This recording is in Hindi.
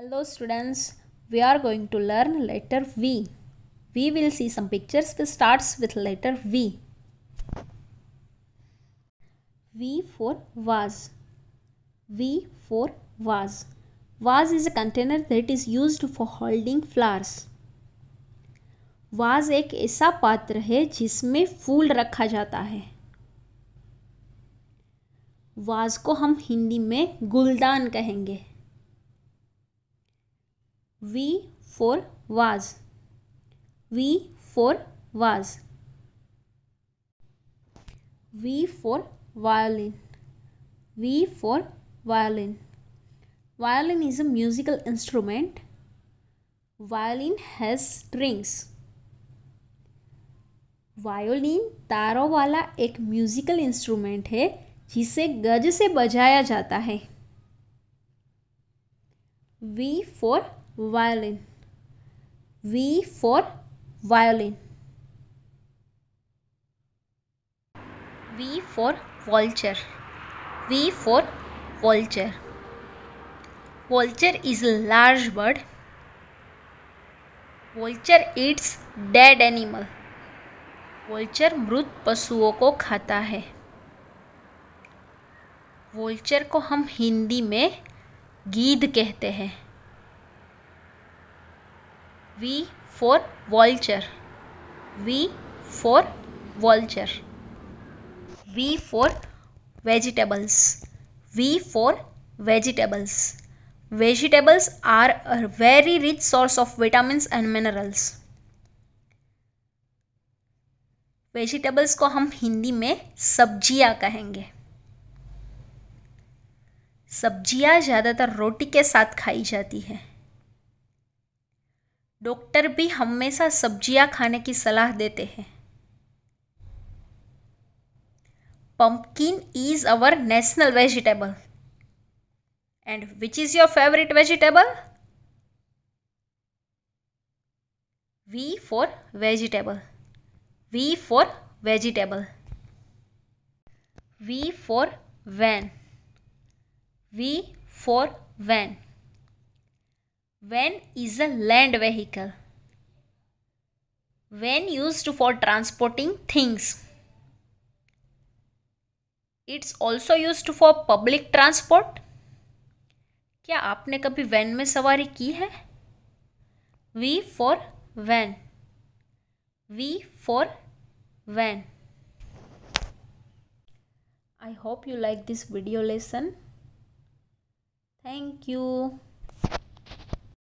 Hello students, we are going to learn letter V. We will see some pictures which starts with letter V. V for vase. V for vase. Vase is a container that is used for holding flowers. Vase एक ऐसा पात्र है जिसमें फूल रखा जाता है वाज को हम हिंदी में गुलदान कहेंगे V for vase V for vase V for violin V for violin violin is a musical instrument. Violin has strings. Violin तारों वाला एक म्यूजिकल इंस्ट्रूमेंट है, जिसे गज से बजाया जाता है। V for violin V for violin V for vulture V for vulture vulture is a large bird. Vulture eats dead animal vulture मृत पशुओं को खाता है. वोल्चर को हम हिंदी में गीद कहते हैं. V for vulture V for vulture V for vegetables V for vegetables vegetables are a very rich source of vitamins and minerals vegetables को हम हिंदी में सब्ज़ियाँ कहेंगे। सब्ज़ियाँ ज़्यादातर रोटी के साथ खाई जाती है। डॉक्टर भी हमेशा सब्ज़ियाँ खाने की सलाह देते हैं। Pumpkin is our national vegetable and which is your favourite vegetable V for vegetable V for vegetable V for van V for van. Van is a land vehicle. Van used for transporting things. It's also used for public transport. क्या आपने कभी वैन में सवारी की है V for van V for van. I hope you like this video lesson. Thank you.